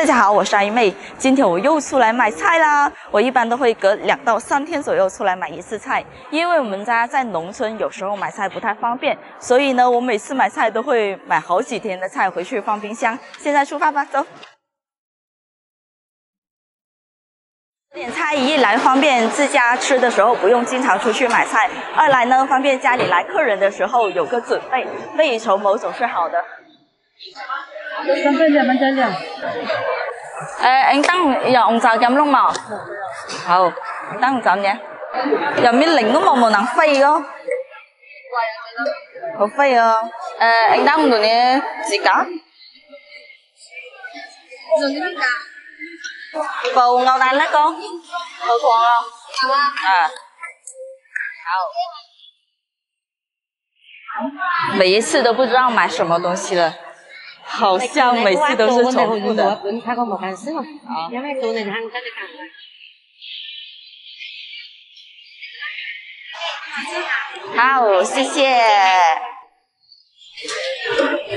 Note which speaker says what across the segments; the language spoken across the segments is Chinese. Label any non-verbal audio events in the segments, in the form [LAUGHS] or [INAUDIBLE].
Speaker 1: 大家好，我是阿姨妹，今天我又出来买菜啦。我一般都会隔两到三天左右出来买一次菜，因为我们家在农村，有时候买菜不太方便，所以呢，我每次买菜都会买好几天的菜回去放冰箱。现在出发吧，走。点菜一来方便自家吃的时候不用经常出去买菜，二来呢方便家里来客人的时候有个准备，未雨绸缪总是好的。什么？
Speaker 2: 三块钱，满加两。诶，你有
Speaker 1: 红苕咱们弄好，等当红苕零都不能飞哟。会好飞哦。诶，你当做你自己？做指甲。包牛奶那个？好狂哦。好啊。啊。好。每一次都不知道买什么东西了。好像每次都是重复的。好，谢谢。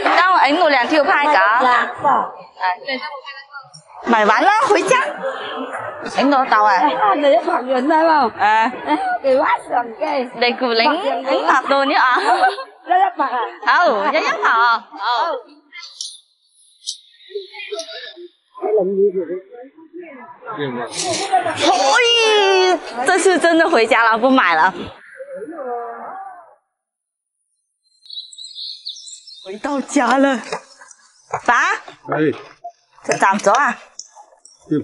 Speaker 1: 帮我我两条排骨。哎，买完了回家。拧我刀哎。
Speaker 2: 你要捧人来
Speaker 1: 哎。
Speaker 2: 哎，给袜子
Speaker 1: 你。古灵，古灵拿你啊。
Speaker 2: 幺幺八。好，
Speaker 1: 幺幺八啊。好。可以，这次真的回家了，不买了。回到家了，爸。
Speaker 3: 哎。
Speaker 1: 咋？不着啊。
Speaker 3: 又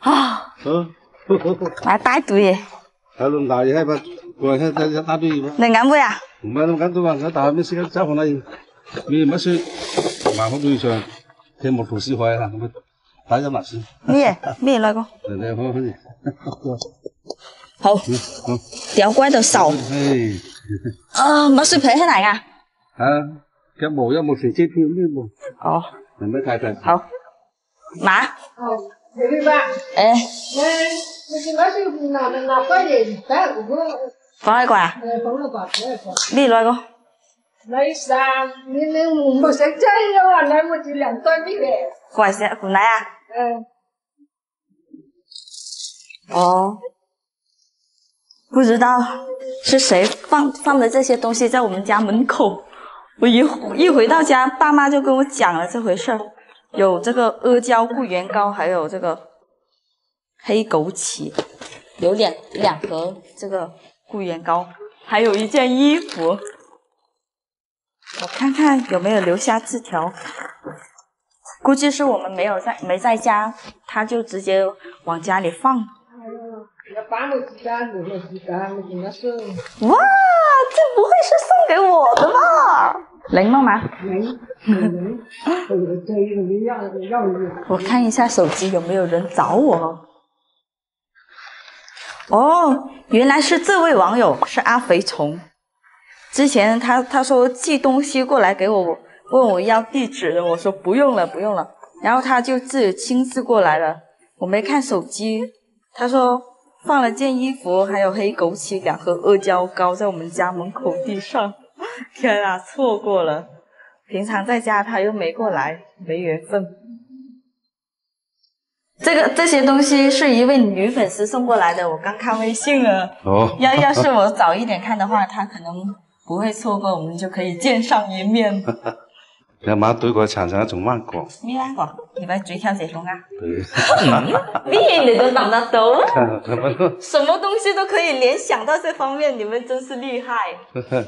Speaker 1: 啊。
Speaker 3: 嗯。[LAUGHS]
Speaker 1: 那大
Speaker 3: 队。还能打不害怕，晚上在家
Speaker 1: 堆队能呀。
Speaker 3: 不蛮能安稳吧？俺大没时间交房呢，没没事，麻烦多一天冇读书开啦，打咗麻薯。
Speaker 1: 咩咩嚟个？
Speaker 3: 嚟嚟好，开嘢。
Speaker 1: 好，吊挂到手。啊，冇水皮喺嚟噶。
Speaker 3: 啊，佢冇，因为冇水池咩冇。
Speaker 1: 哦，
Speaker 3: 唔使太平。
Speaker 1: 好。妈。
Speaker 2: 好，你去
Speaker 1: 边？
Speaker 2: 诶。我我就拿拿
Speaker 1: 放喺个啊？
Speaker 2: 放喺个？放喺
Speaker 1: 咩个？没
Speaker 2: 事啊，你你我没生气的来那我就另当别
Speaker 1: 论。感谢过来啊！
Speaker 2: 嗯。
Speaker 1: 哦，不知道是谁放放的这些东西在我们家门口。我一一回到家，爸妈就跟我讲了这回事儿。有这个阿胶固元膏，还有这个黑枸杞，有两两盒这个固元膏，还有一件衣服。我看看有没有留下字条，估计是我们没有在没在家，他就直接往家里放。哇，这不会是送给我的吧？能吗？能，
Speaker 2: 我
Speaker 1: 我看一下手机有没有人找我。哦，原来是这位网友，是阿肥虫。之前他他说寄东西过来给我，问我要地址的，我说不用了不用了，然后他就自己亲自过来了，我没看手机，他说放了件衣服，还有黑枸杞两盒阿胶糕在我们家门口地上，天啊，错过了，平常在家他又没过来，没缘分。这个这些东西是一位女粉丝送过来的，我刚看微信了，
Speaker 3: 哦，
Speaker 1: 要要是我早一点看的话，他可能。不会错过，我们就可以见上一面。
Speaker 3: 你妈对我产生一种慢
Speaker 1: 感。慢感，你们嘴条姐胸啊？
Speaker 3: 对。
Speaker 1: 厉你都想到什么都。什么东西都可以联想到这方面，你们真是厉害。
Speaker 3: 呵呵，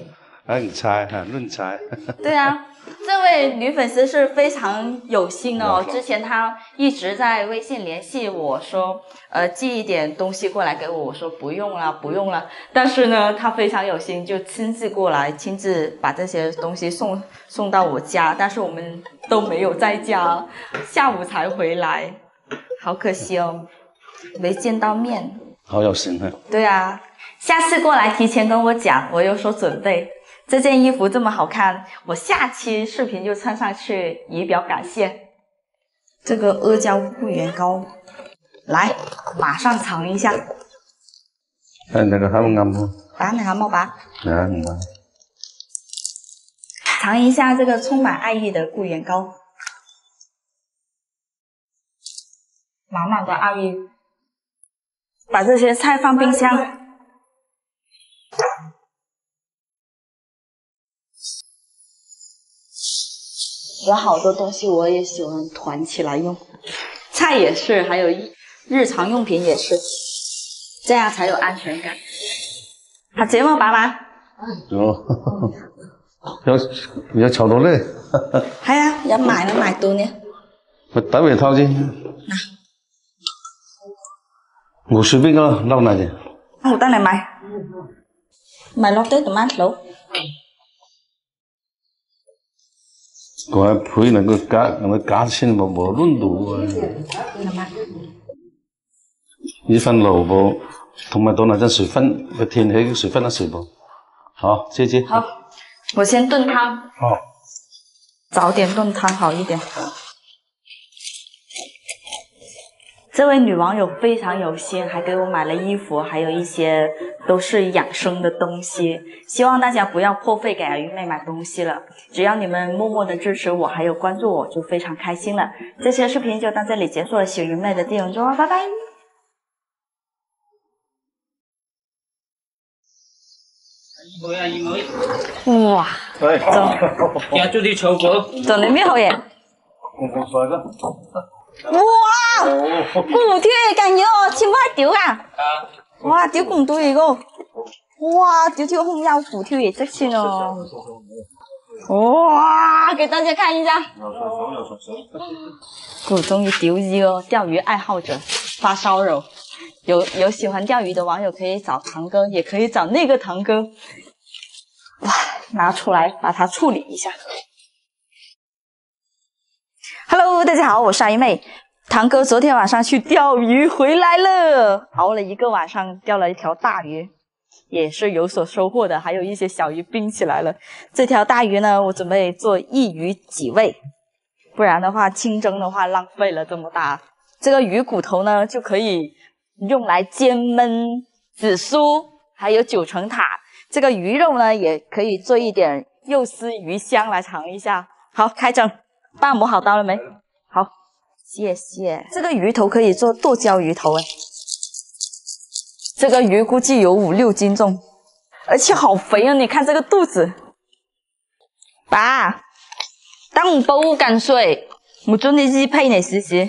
Speaker 3: 来你猜，哈，论猜。
Speaker 1: 对啊。这位女粉丝是非常有心哦，之前她一直在微信联系我说，呃，寄一点东西过来给我，我说不用了，不用了。但是呢，她非常有心，就亲自过来，亲自把这些东西送送到我家，但是我们都没有在家，下午才回来，好可惜哦，没见到面，
Speaker 3: 好有心啊。
Speaker 1: 对啊，下次过来提前跟我讲，我有所准备。这件衣服这么好看，我下期视频就穿上去以表感谢。这个阿胶固元膏，来，马上尝一下。
Speaker 3: 哎，那个还没干吗？
Speaker 1: 来，那个莫白。
Speaker 3: 来，你尝。
Speaker 1: 尝一下这个充满爱意的固元膏，满满的爱意。把这些菜放冰箱。有好多东西我也喜欢团起来用，菜也是，还有日常用品也是，这样才有安全感。还睫毛拔完。
Speaker 3: 结。要要炒多嘞。
Speaker 1: 哈哈。要买了买多呢。
Speaker 3: 我待会去那、先。我随便个落奶那
Speaker 1: 我带你买。买落啲做馒头。
Speaker 3: 我下配那个咖那个咖子青，无无嫩多啊。一份萝卜，同埋多拿点水分，要添起个水分那水啵。好，谢谢。
Speaker 1: 好，我先炖汤。
Speaker 3: 好，
Speaker 1: 早点炖汤好一点。这位女网友非常有心，还给我买了衣服，还有一些都是养生的东西。希望大家不要破费给阿鱼妹买东西了。只要你们默默的支持我，还有关注我就非常开心了。这期视频就到这里结束了，小鱼妹的电影中到，拜拜。哇！
Speaker 4: 走，抓住的秋哥，
Speaker 1: 走，得没好眼。[LAUGHS] 哇！古铁，感觉哦，青蛙丢啊！哇，丢这多一个，哇，丢条红腰鱼，丢一只青蛙，哇，给大家看一下。有有有有有！古终于丢鱼哦，钓鱼爱好者发烧肉，有有喜欢钓鱼的网友可以找堂哥，也可以找那个堂哥。哇，拿出来把它处理一下。Hello，大家好，我是阿一妹。堂哥昨天晚上去钓鱼回来了，熬了一个晚上，钓了一条大鱼，也是有所收获的。还有一些小鱼冰起来了。这条大鱼呢，我准备做一鱼几味，不然的话，清蒸的话浪费了这么大。这个鱼骨头呢，就可以用来煎焖、紫苏，还有九层塔。这个鱼肉呢，也可以做一点肉丝鱼香来尝一下。好，开整，大磨好刀了没？谢谢。这个鱼头可以做剁椒鱼头哎，这个鱼估计有五六斤重，而且好肥哦，你看这个肚子。爸，当我把鱼干碎，我做你鱼配你试试。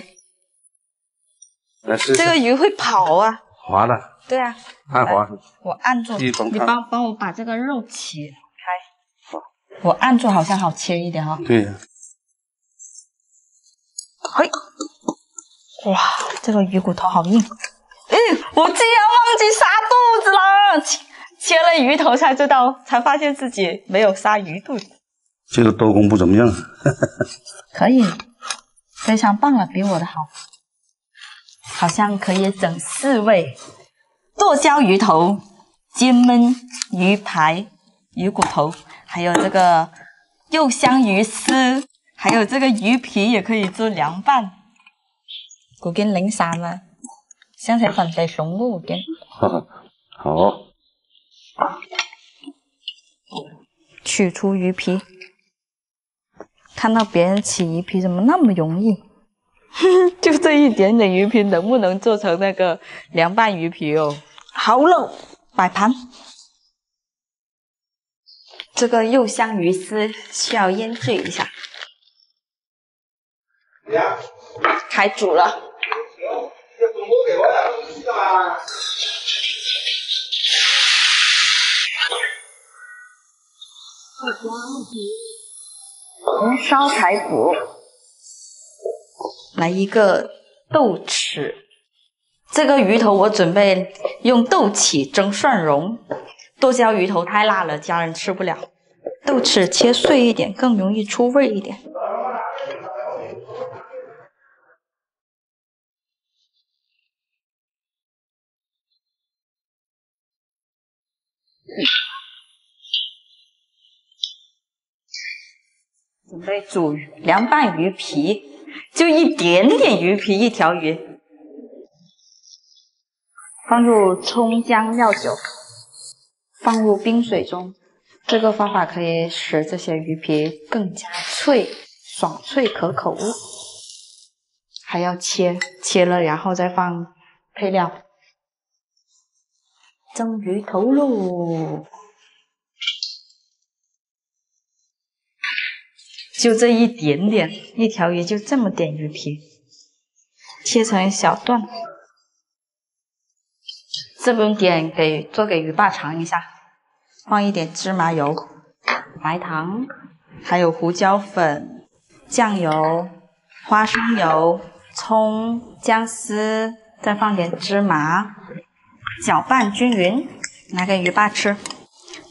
Speaker 3: 来试试。
Speaker 1: 这个鱼会跑啊，
Speaker 3: 滑的。
Speaker 1: 对啊，
Speaker 3: 太滑
Speaker 1: 我按住，你帮帮我把这个肉切开。我按住好像好切一点哈。
Speaker 3: 对呀。
Speaker 1: 嘿，哇，这个鱼骨头好硬！嗯，我竟然忘记杀肚子了，切了鱼头才知道，才发现自己没有杀鱼肚子。
Speaker 3: 这个刀工不怎么样，[LAUGHS]
Speaker 1: 可以，非常棒了，比我的好。好像可以整四位：剁椒鱼头、煎焖鱼排、鱼骨头，还有这个肉香鱼丝。还有这个鱼皮也可以做凉拌，我跟零散了，香菜放在熊木的。[LAUGHS]
Speaker 3: 好，
Speaker 1: 取出鱼皮，看到别人起鱼皮怎么那么容易？[LAUGHS] 就这一点点鱼皮能不能做成那个凉拌鱼皮哦？好喽，摆盘。这个肉香鱼丝需要腌制一下。开煮了，红烧排骨，来一个豆豉，这个鱼头我准备用豆豉蒸蒜蓉，剁椒鱼头太辣了，家人吃不了，豆豉切碎一点更容易出味一点。准备煮凉拌鱼皮，就一点点鱼皮，一条鱼，放入葱姜料酒，放入冰水中，这个方法可以使这些鱼皮更加脆，爽脆可口。还要切切了，然后再放配料。蒸鱼头喽，就这一点点，一条鱼就这么点鱼皮，切成小段，这用点给做给鱼爸尝一下，放一点芝麻油、白糖，还有胡椒粉、酱油、花生油、葱、姜丝，再放点芝麻。搅拌均匀，拿给鱼爸吃。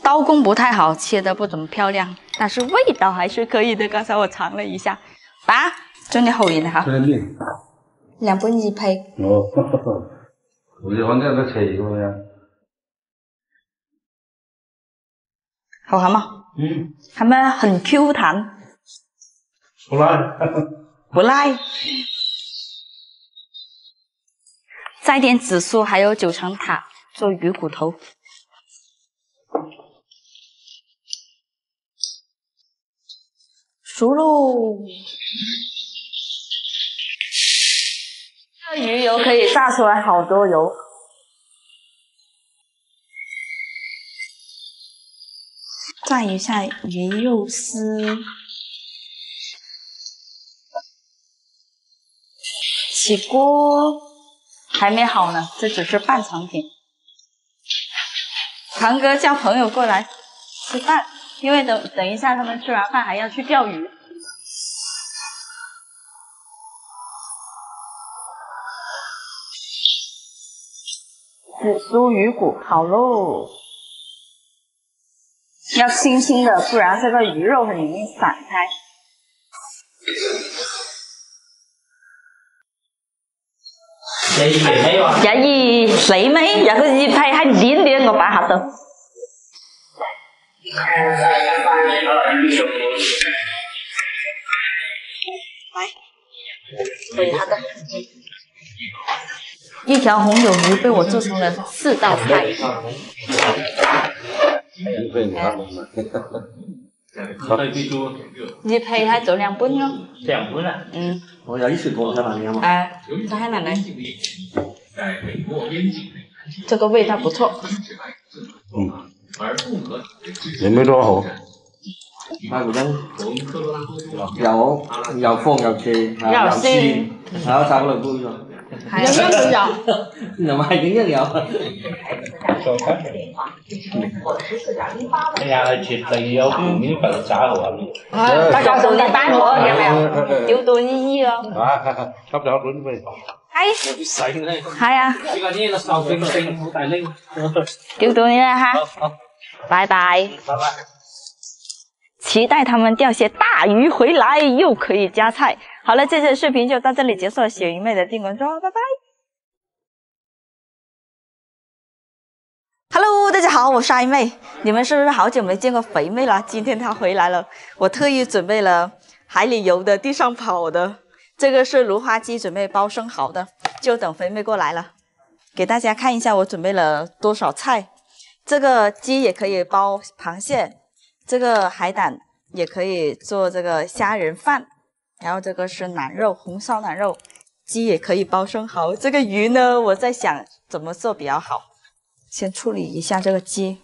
Speaker 1: 刀工不太好，切的不怎么漂亮，但是味道还是可以的。刚才我尝了一下。爸，今天好饮哈？
Speaker 3: 今天
Speaker 1: 两杯一杯。
Speaker 3: 哦，[LAUGHS] 我就反正都齐个呀。
Speaker 1: 好咸吗？
Speaker 3: 嗯。
Speaker 1: 它们很 Q 弹。
Speaker 3: 不赖，[LAUGHS]
Speaker 1: 不赖。塞点紫苏，还有九层塔做鱼骨头。熟喽！这鱼油可以榨出来好多油，蘸一下鱼肉丝。起锅。还没好呢，这只是半成品。堂哥叫朋友过来吃饭，因为等等一下他们吃完饭还要去钓鱼。紫苏鱼骨好喽，要轻轻的，不然这个鱼肉很容易散开。有美呀？谁有一拍还点点，我办好的。来，对，好的。一条红鱿鱼被我做成了四道菜。[LAUGHS] Dạ. Như thầy hai chỗ nhàng
Speaker 4: bún không? Nhàng
Speaker 1: bún
Speaker 5: ạ? Ừ Ôi, đấy sự bộ ra bằng nhau
Speaker 1: À, ta hai là này Cho có vị đạo bổ thuộc Ừ
Speaker 3: Đến mới rõ hổ Ba
Speaker 5: của đâu? Dầu, dầu phong, dầu chì Dầu
Speaker 1: xin
Speaker 5: Đó,
Speaker 1: sao
Speaker 5: có lời vui rồi 有没有成
Speaker 1: 交？你
Speaker 5: 怎么还营业了？
Speaker 4: 哎呀，去等有，你又把它加好了。
Speaker 1: 大家送你拜托了没有？钓
Speaker 3: 多鱼鱼了。啊啊
Speaker 1: 不
Speaker 4: 多准备
Speaker 1: 哎，使
Speaker 4: 呢？好大
Speaker 1: 呢。多好，拜拜，
Speaker 4: 拜拜，
Speaker 1: 期待他们钓些大鱼回来，又可以加菜。好了，这期的视频就到这里结束了。欢鱼妹的定格说，拜拜。Hello，大家好，我是阿鱼妹。你们是不是好久没见过肥妹了？今天她回来了，我特意准备了海里游的、地上跑的。这个是芦花鸡，准备包生蚝的，就等肥妹过来了，给大家看一下我准备了多少菜。这个鸡也可以包螃蟹，这个海胆也可以做这个虾仁饭。然后这个是腩肉，红烧腩肉，鸡也可以包生蚝。这个鱼呢，我在想怎么做比较好。先处理一下这个鸡，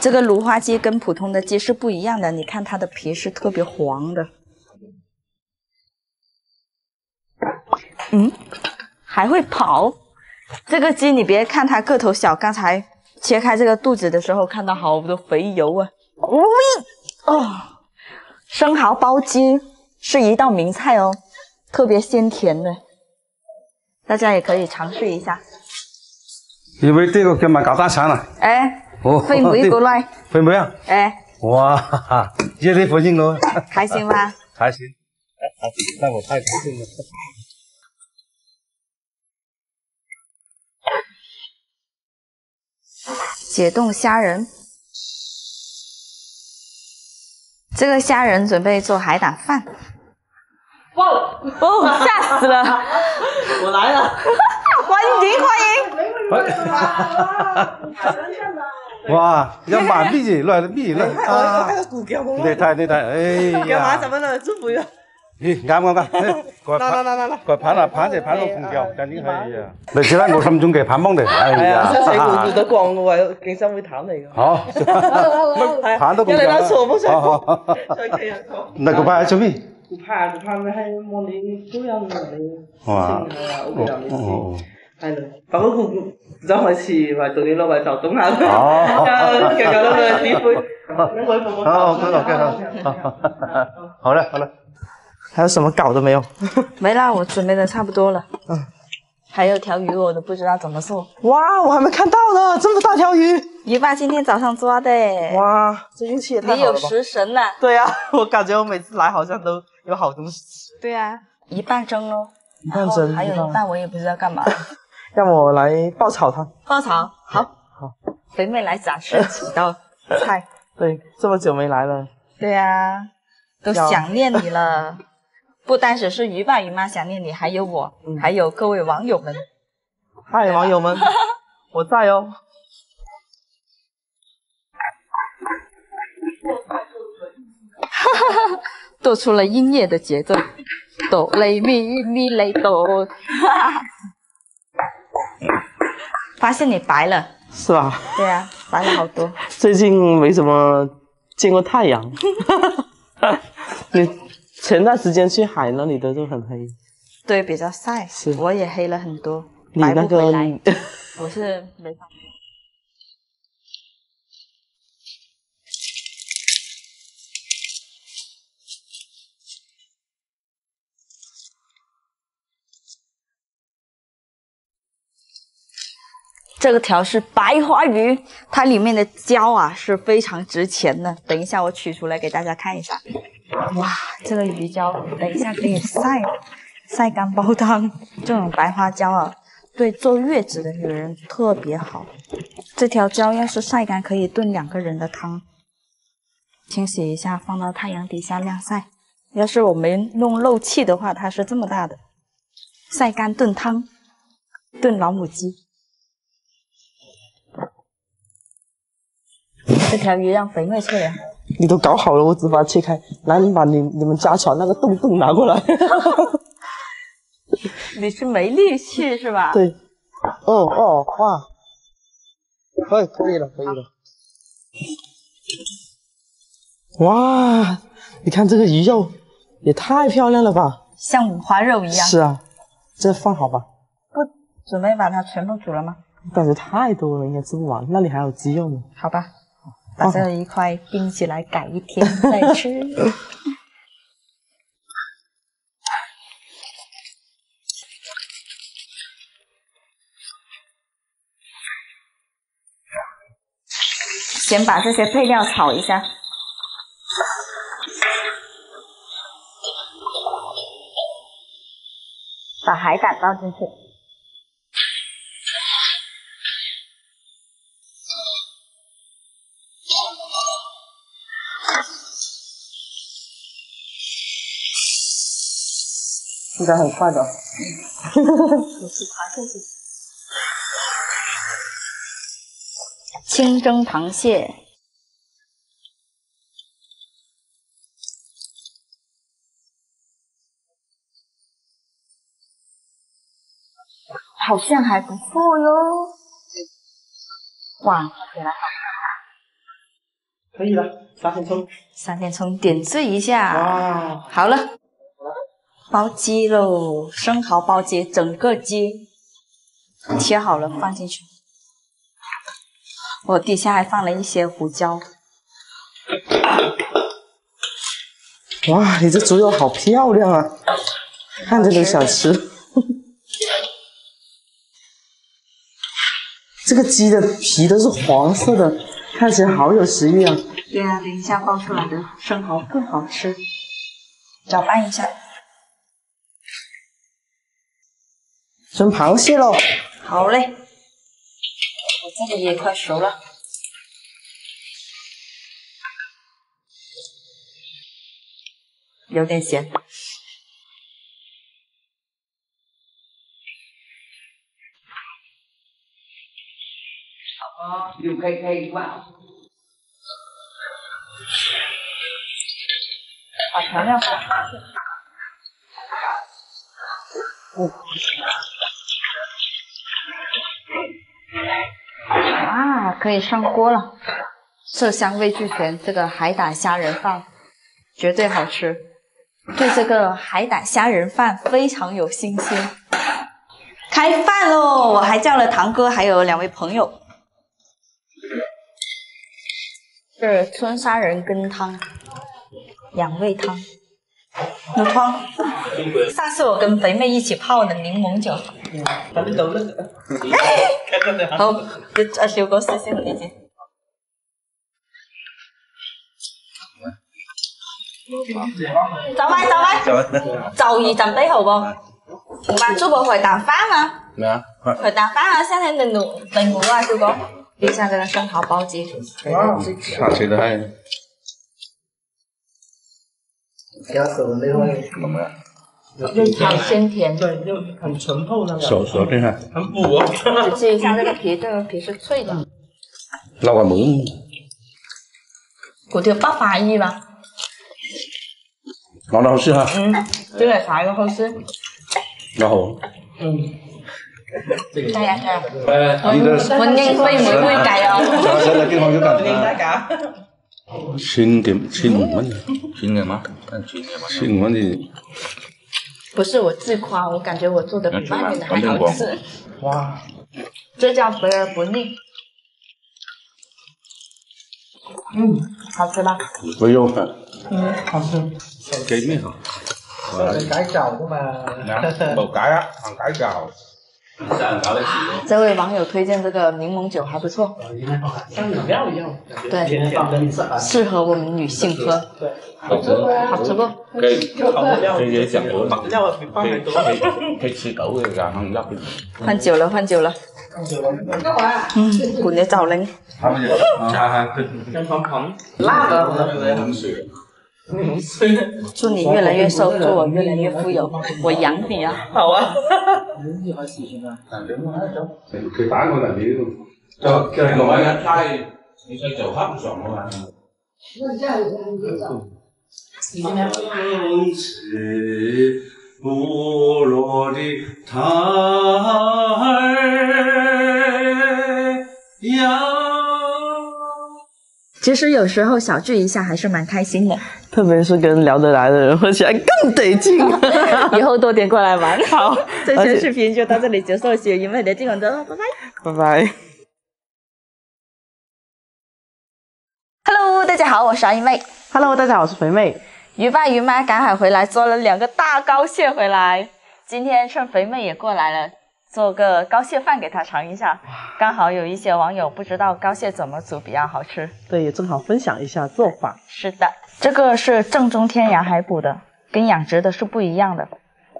Speaker 1: 这个芦花鸡跟普通的鸡是不一样的，你看它的皮是特别黄的。嗯，还会跑。这个鸡你别看它个头小，刚才切开这个肚子的时候看到好多肥油啊。喂，哦，生蚝包鸡。是一道名菜哦，特别鲜甜的，大家也可以尝试一下。
Speaker 3: 因为这个今晚搞大餐了，
Speaker 1: 哎，
Speaker 3: 分
Speaker 1: 不一个来，
Speaker 3: 分不了。
Speaker 1: 哎，
Speaker 3: 哇哈哈，今天开心不？
Speaker 1: 开心吗？[LAUGHS]
Speaker 3: 开心，那我太高兴了。
Speaker 1: 解冻虾仁。这个虾仁准备做海胆饭，不哦，吓死了！[LAUGHS]
Speaker 5: 我来了，
Speaker 1: 欢 [LAUGHS] 迎欢迎，欢迎
Speaker 3: 哇，要满币子，了币子，啊！
Speaker 5: 了。
Speaker 3: 你看，哎呀！
Speaker 5: 么了？祝福
Speaker 3: 咦啱啱啱，
Speaker 6: 佢拍
Speaker 3: 佢拍啦，拍就拍到空調，真係係啊！你知啦，我心中嘅盼望嚟，
Speaker 6: 係啊，細
Speaker 3: 細
Speaker 6: 個做得光嘅話，競爭會淡嚟嘅。
Speaker 3: 好，拍到咁
Speaker 6: 樣。你
Speaker 3: 攞
Speaker 6: 錯冇錯，再睇下錯。
Speaker 3: 那佢拍喺出
Speaker 6: 面。佢拍佢拍喺望你高音嚟，
Speaker 3: 哇！哦。
Speaker 6: 係咯，不過佢就開始話做啲老闆就懂下，就教教到佢指揮，我我我我，
Speaker 3: 好好好，好啦好啦。
Speaker 6: 还有什么搞的没有？[LAUGHS]
Speaker 1: 没啦，我准备的差不多了。嗯，还有条鱼，我都不知道怎么做。
Speaker 6: 哇，我还没看到呢，这么大条鱼！
Speaker 1: 鱼爸今天早上抓的。
Speaker 6: 哇，这运气也太好了吧！
Speaker 1: 你有食神呢。
Speaker 6: 对啊，[LAUGHS] 我感觉我每次来好像都有好东西。
Speaker 1: 对啊，一半蒸咯。
Speaker 6: 一半蒸。
Speaker 1: 还有一半我也不知道干嘛。[LAUGHS]
Speaker 6: 让我来爆炒它。
Speaker 1: 爆炒，好。
Speaker 6: 好。
Speaker 1: 肥妹来展示几道菜。
Speaker 6: 对，这么久没来了。
Speaker 1: 对啊，都想念你了。不单只是鱼爸鱼妈想念你，还有我，还有各位网友们。
Speaker 6: 嗨，网友们，[LAUGHS] 我在哦。
Speaker 1: 哈哈哈，做出了音乐的节奏。哆来咪咪来哆。[LAUGHS] 发现你白了。
Speaker 6: 是吧？
Speaker 1: 对啊，白了好多。[LAUGHS]
Speaker 6: 最近没怎么见过太阳。哈哈。你。前段时间去海那里的就很黑，
Speaker 1: 对，比较
Speaker 6: 晒，
Speaker 1: 我也黑了很多。
Speaker 6: 你那
Speaker 1: 个，[LAUGHS] 我是没。这个条是白花鱼，它里面的胶啊是非常值钱的。等一下我取出来给大家看一下。哇，这个鱼胶，等一下可以晒，晒干煲汤。这种白花胶啊，对坐月子的女人特别好。这条胶要是晒干可以炖两个人的汤。清洗一下，放到太阳底下晾晒。要是我没弄漏气的话，它是这么大的。晒干炖汤，炖老母鸡。这条鱼让肥妹切了。
Speaker 6: 你都搞好了，我只把它切开，来，你把你你们家传那个洞洞拿过来。[LAUGHS]
Speaker 1: 你是没力气是吧？
Speaker 6: 对。哦哦，哇！可以，可以了，可以了。哇，你看这个鱼肉也太漂亮了吧！
Speaker 1: 像五花肉一样。
Speaker 6: 是啊，这放好吧。
Speaker 1: 不准备把它全部煮了吗？
Speaker 6: 感觉太多了，应该吃不完。那里还有鸡肉呢。
Speaker 1: 好吧。把这一块冰起来，改一天 [LAUGHS] 再吃。先把这些配料炒一下，把海胆倒进去。
Speaker 6: 应该很快的。哈哈哈哈哈。
Speaker 1: 清蒸螃蟹，好像还不错哟。哇，看起来好。
Speaker 6: 可以了，三片葱，
Speaker 1: 三片葱点缀一下。
Speaker 6: 哇，
Speaker 1: 好了。包鸡喽，生蚝包鸡，整个鸡切好了放进去，我底下还放了一些胡椒。
Speaker 6: 哇，你这猪肉好漂亮啊，看着都想吃。[LAUGHS] 这个鸡的皮都是黄色的，看起来好有食欲啊。
Speaker 1: 对啊，等一下爆出来的生蚝更好吃，搅拌一下。
Speaker 6: 蒸螃蟹喽！
Speaker 1: 好嘞，我这里也快熟了，有点咸。
Speaker 5: 好，又开一锅，
Speaker 1: 把调料放上去。嗯。啊，可以上锅了，色香味俱全，这个海胆虾仁饭绝对好吃，对这个海胆虾仁饭非常有信心。开饭喽！我还叫了堂哥，还有两位朋友。是春砂仁羹汤，养胃汤。老汤，[LAUGHS] 上次我跟肥妹一起泡的柠檬酒。好，一阿小哥，先先你先。走位，走位。走就二进低号不？把注个回答饭吗？
Speaker 5: 咩啊？
Speaker 1: 会打啊，想听定奴嫩奴啊，小哥。你下这个生蚝煲鸡。
Speaker 5: 哇！啊，吃的？
Speaker 1: 加手的那么又甜鲜甜，又
Speaker 6: 很淳厚那个，
Speaker 5: 很补
Speaker 1: 哦。试一下那个皮，这个皮是脆的。
Speaker 5: 那我没
Speaker 1: 骨头八块
Speaker 5: 一吗？好哈。
Speaker 1: 嗯，这个啥一个好食。那
Speaker 3: 好。嗯。对呀现在加。
Speaker 5: 蚊加。点，五蚊。点吗？五蚊的。
Speaker 1: 不是我自夸，我感觉我做的比外面的还好吃。
Speaker 6: 哇，
Speaker 1: 这叫肥而不腻。嗯，好吃吗？
Speaker 5: 不用。
Speaker 1: 嗯，
Speaker 6: 好吃。
Speaker 5: 给面好，
Speaker 6: 改角的嘛？
Speaker 5: 不 [LAUGHS] 改啊，改
Speaker 1: 这位网友推荐这个柠檬酒还不错，
Speaker 6: 像饮料一样，对，
Speaker 1: 适合我们女性喝。
Speaker 5: 好吃不？
Speaker 1: 好吃不？
Speaker 5: 可以，这些讲
Speaker 6: 多了，换酒
Speaker 5: 了，换酒了。换酒了，干
Speaker 1: 嘛？嗯，滚你爪铃。他们家还喝
Speaker 6: 姜汤汤，辣的。[LAUGHS]
Speaker 1: 祝你越来越瘦，祝我越来越富有。[LAUGHS] 我养你啊，好啊！
Speaker 3: 哈哈哈哈哈。人生还是你嘛，就你打你想做黑常好嘛？那起不落的太阳。
Speaker 1: 其实有时候小聚一下还是蛮开心的。
Speaker 6: 特别是跟聊得来的人混起来更得劲。[LAUGHS]
Speaker 1: 以后多点过来玩。
Speaker 6: 好，[LAUGHS]
Speaker 1: 这期视频就到这里结束，喜鱼妹的见，鱼妈拜拜。
Speaker 6: 拜拜。
Speaker 1: Hello，大家好，我是阿鱼妹。
Speaker 6: Hello，大家好，我是肥妹。
Speaker 1: 鱼爸鱼妈赶海回来，捉了两个大膏蟹回来。今天趁肥妹也过来了。做个高蟹饭给他尝一下，刚好有一些网友不知道高蟹怎么煮比较好吃，
Speaker 6: 对，也正好分享一下做法。
Speaker 1: 是的，这个是正宗天然海捕的，跟养殖的是不一样的。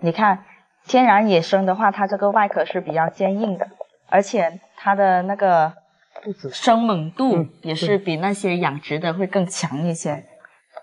Speaker 1: 你看，天然野生的话，它这个外壳是比较坚硬的，而且它的那个生猛度也是比那些养殖的会更强一些。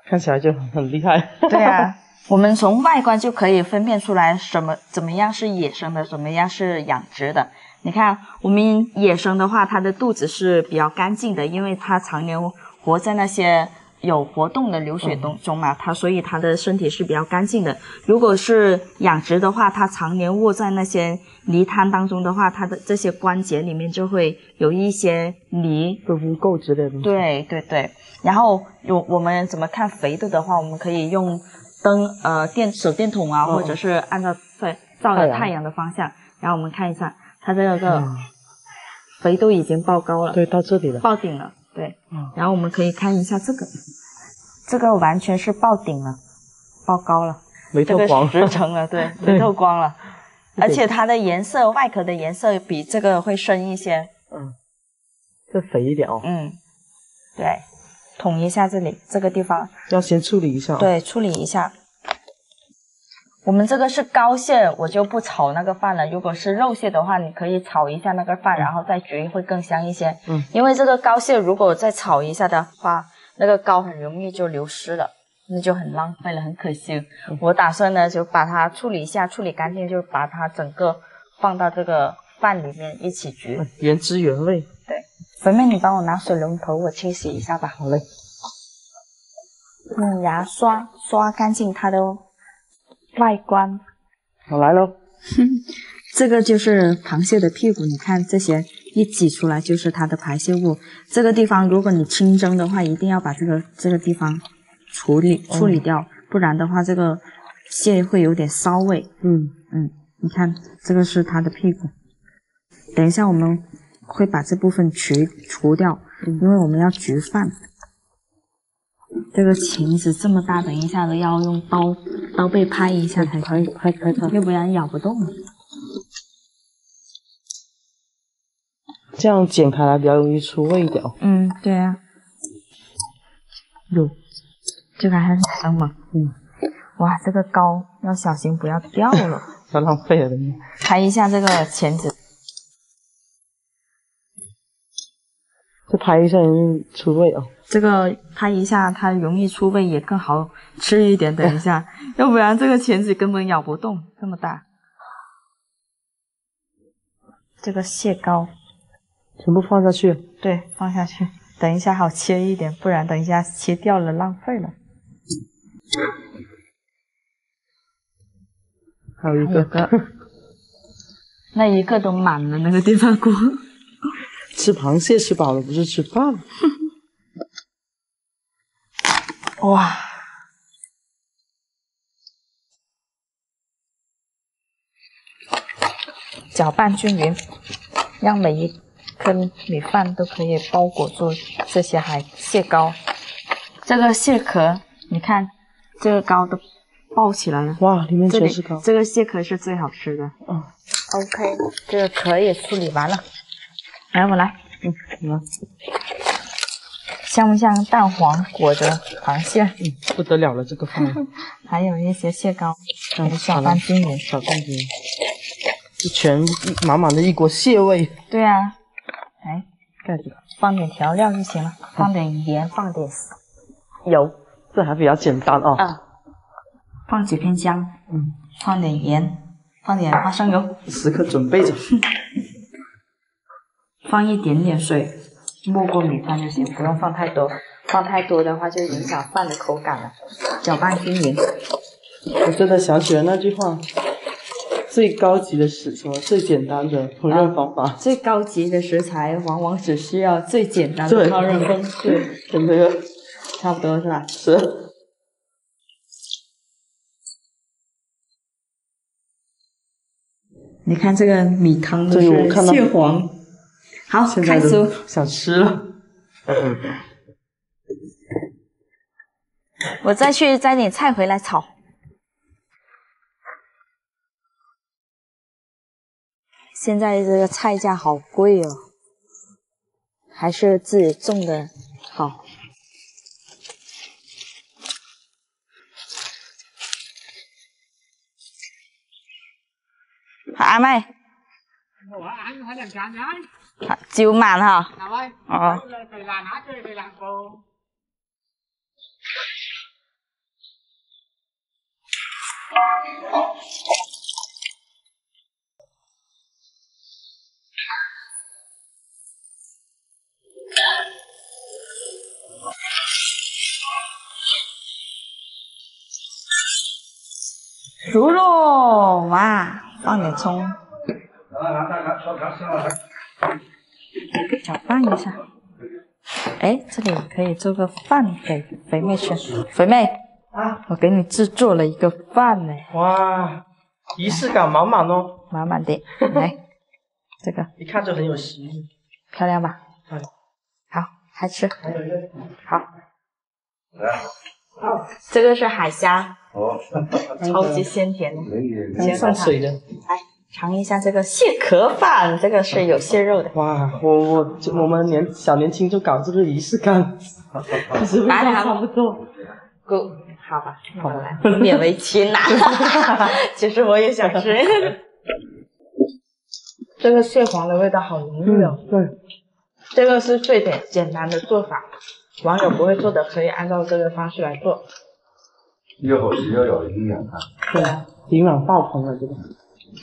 Speaker 6: 看起来就很厉害。
Speaker 1: 对呀。[LAUGHS] 我们从外观就可以分辨出来，什么怎么样是野生的，怎么样是养殖的。你看，我们野生的话，它的肚子是比较干净的，因为它常年活在那些有活动的流水当中嘛，它所以它的身体是比较干净的。如果是养殖的话，它常年卧在那些泥滩当中的话，它的这些关节里面就会有一些泥
Speaker 6: 的污垢之类的。
Speaker 1: 对对对，然后有我们怎么看肥度的话，我们可以用。灯呃电手电筒啊，或者是按照对照着太阳的方向，然后我们看一下它这
Speaker 6: 个
Speaker 1: 肥度已经爆高了，
Speaker 6: 对，到这里了，
Speaker 1: 爆顶了，对，
Speaker 6: 嗯。
Speaker 1: 然后我们可以看一下这个，这个完全是爆顶了，爆高了，
Speaker 6: 没透光，
Speaker 1: 直成了，对，[LAUGHS] 没透光了，而且它的颜色外壳的颜色比这个会深一些，
Speaker 6: 嗯，这肥一点哦，
Speaker 1: 嗯，对。统一下这里这个地方，
Speaker 6: 要先处理一下。
Speaker 1: 对，处理一下。我们这个是膏蟹，我就不炒那个饭了。如果是肉蟹的话，你可以炒一下那个饭，然后再焗会更香一些。
Speaker 6: 嗯。
Speaker 1: 因为这个膏蟹如果再炒一下的话，那个膏很容易就流失了，那就很浪费了，很可惜。我打算呢，就把它处理一下，处理干净，就把它整个放到这个饭里面一起焗，
Speaker 6: 原汁原味。
Speaker 1: 肥妹，你帮我拿水龙头，我清洗一下吧，
Speaker 6: 好嘞。
Speaker 1: 用牙刷刷干净它的外观。
Speaker 6: 我来喽。
Speaker 1: 哼，[LAUGHS] 这个就是螃蟹的屁股，你看这些一挤出来就是它的排泄物。这个地方如果你清蒸的话，一定要把这个这个地方处理处理掉，不然的话这个蟹会有点骚味。
Speaker 6: 嗯
Speaker 1: 嗯，你看这个是它的屁股，等一下我们。会把这部分除除掉，因为我们要焗饭。这个钳子这么大，等一下的要用刀刀背拍一下才可拍
Speaker 6: 拍拍它，
Speaker 1: 要不然咬不动。
Speaker 6: 这样剪开来比较容易出味道。
Speaker 1: 嗯，对啊。这就感觉香嘛。嗯。哇，这个膏要小心不要掉了，[LAUGHS]
Speaker 6: 要浪费了。
Speaker 1: 拍一下这个钳子。
Speaker 6: 再拍一下容易出味哦，
Speaker 1: 这个拍一下它容易出味也更好吃一点。等一下，[LAUGHS] 要不然这个钳子根本咬不动这么大。这个蟹膏
Speaker 6: 全部放下去，
Speaker 1: 对，放下去。等一下好切一点，不然等一下切掉了浪费了。
Speaker 6: 还有一个，
Speaker 1: 那一个都满了那个电饭锅。
Speaker 6: 吃螃蟹吃饱了不是吃饭。[LAUGHS]
Speaker 1: 哇！搅拌均匀，让每一颗米饭都可以包裹住这些海蟹膏。这个蟹壳，你看，这个膏都爆起来了。
Speaker 6: 哇，里面全是膏。
Speaker 1: 这个蟹壳是最好吃的。
Speaker 6: 嗯。
Speaker 1: OK，这个壳也处理完了。来，我来，
Speaker 6: 嗯，你么？
Speaker 1: 像不像蛋黄裹着螃蟹？
Speaker 6: 嗯，不得了了，这个饭。[LAUGHS]
Speaker 1: 还有一些蟹膏。整
Speaker 6: 个搅
Speaker 1: 拌均匀，
Speaker 6: 搅拌均匀。这全满满的一锅蟹味。
Speaker 1: 对啊。哎，放点调料就行了，放点盐，放点油。
Speaker 6: 这还比较简单哦。
Speaker 1: 嗯。放几片姜。
Speaker 6: 嗯。
Speaker 1: 放点盐，放点花生油。
Speaker 6: 时刻准备着。[LAUGHS]
Speaker 1: 放一点点水，没过米饭就行，不用放太多。放太多的话就影响饭的口感了。搅拌均匀。
Speaker 6: 我真的想起了那句话：最高级的食什么？最简单的烹饪方法。
Speaker 1: 最高级的食材，往往只需要最简单的烹饪方式。[LAUGHS]
Speaker 6: 真的，
Speaker 1: 差不多是吧？
Speaker 6: 是。
Speaker 1: 你看这个米汤都是蟹黄。好，开始。
Speaker 6: 想吃了，[LAUGHS]
Speaker 1: 我再去摘点菜回来炒。现在这个菜价好贵哦，还是自己种的好。阿妹，
Speaker 2: 我两
Speaker 1: 照慢
Speaker 2: 吓。
Speaker 1: 哦。熟了，哇！放点葱。搅拌一下，哎，这里可以做个饭给肥妹吃。肥妹，
Speaker 6: 啊，
Speaker 1: 我给你制作了一个饭呢。
Speaker 6: 哇，仪式感满满哦，
Speaker 1: 满满的。[LAUGHS] 来，这个，
Speaker 6: 一看就很有食欲，
Speaker 1: 漂亮吧？
Speaker 6: 嗯、
Speaker 1: 好，开吃。
Speaker 6: 还有
Speaker 1: 好。来，这个是海虾，
Speaker 3: 哦，
Speaker 1: 超级鲜甜的，
Speaker 6: 先上水的。
Speaker 1: 来。尝一下这个蟹壳饭，这个是有蟹肉的。
Speaker 6: 哇，我我我们年小年轻就搞这个仪式感，哈哈哈哈哈！不做，
Speaker 1: 够好吧？好来，勉为其难。哈哈哈哈其实我也想吃。[LAUGHS] 这个蟹黄的味道好浓郁哦。
Speaker 6: 对。
Speaker 1: 这个是最简简单的做法，网友不会做的可以按照这个方式来做。
Speaker 3: 又好吃又有营养啊。
Speaker 6: 对啊，营养爆棚了这个。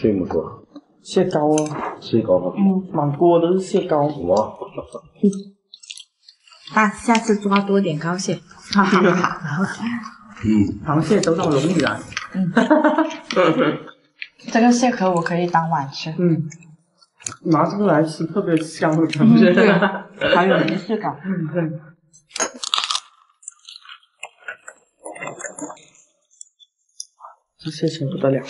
Speaker 3: 这么多
Speaker 6: 蟹膏啊！
Speaker 3: 蟹膏啊。
Speaker 6: 嗯，满锅都是蟹膏，
Speaker 3: 哇！
Speaker 1: 哈，[LAUGHS] 那下次抓多点膏蟹，哈哈哈。
Speaker 3: 嗯，
Speaker 6: 螃蟹都到笼里来。嗯，哈哈哈哈。
Speaker 1: 这个蟹壳我可以当碗吃。
Speaker 6: 嗯，拿出来吃特别香。的嗯，
Speaker 1: 对，[LAUGHS] 还有仪式感。
Speaker 6: 嗯，对。这蟹钳不得了。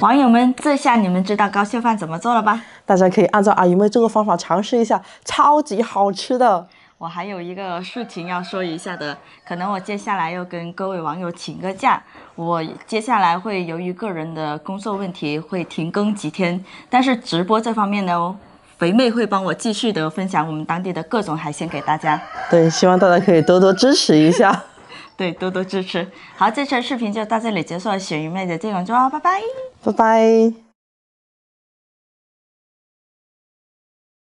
Speaker 1: 网友们，这下你们知道高校饭怎么做了吧？
Speaker 6: 大家可以按照阿姨们这个方法尝试一下，超级好吃的。
Speaker 1: 我还有一个事情要说一下的，可能我接下来要跟各位网友请个假，我接下来会由于个人的工作问题会停更几天，但是直播这方面呢，肥妹会帮我继续的分享我们当地的各种海鲜给大家。
Speaker 6: 对，希望大家可以多多支持一下。
Speaker 1: 对，多多支持。好，这期视频就到这里结束了，鳕鱼妹的健康粥，拜拜，
Speaker 6: 拜拜。